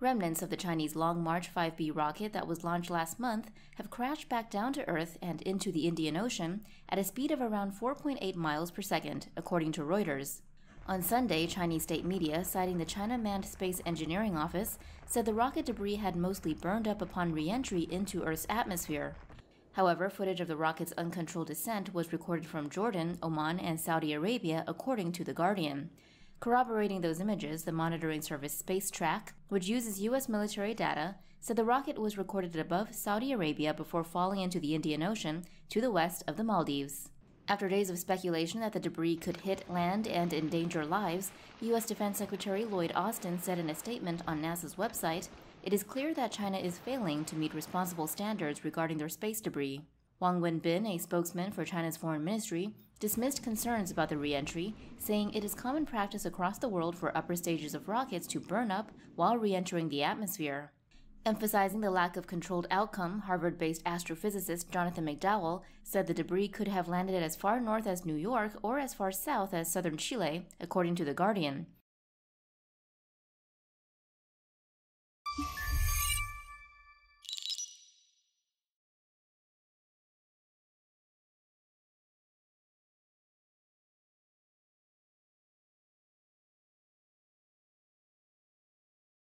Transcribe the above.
Remnants of the Chinese Long March 5B rocket that was launched last month have crashed back down to Earth and into the Indian Ocean at a speed of around 4.8 miles per second, according to Reuters. On Sunday, Chinese state media, citing the China Manned Space Engineering Office, said the rocket debris had mostly burned up upon re entry into Earth's atmosphere. However, footage of the rocket's uncontrolled descent was recorded from Jordan, Oman, and Saudi Arabia, according to The Guardian. Corroborating those images, the monitoring service SpaceTrack, which uses U.S. military data, said the rocket was recorded above Saudi Arabia before falling into the Indian Ocean to the west of the Maldives. After days of speculation that the debris could hit land and endanger lives, U.S. Defense Secretary Lloyd Austin said in a statement on NASA's website, It is clear that China is failing to meet responsible standards regarding their space debris. Wang Wenbin, a spokesman for China's foreign ministry, dismissed concerns about the reentry, saying it is common practice across the world for upper stages of rockets to burn up while reentering the atmosphere. Emphasizing the lack of controlled outcome, Harvard based astrophysicist Jonathan McDowell said the debris could have landed as far north as New York or as far south as southern Chile, according to The Guardian.